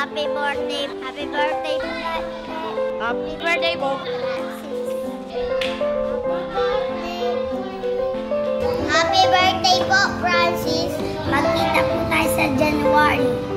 Happy birthday. Happy birthday po. Happy birthday po. Happy birthday po, Francis. Magkita po tayo sa January.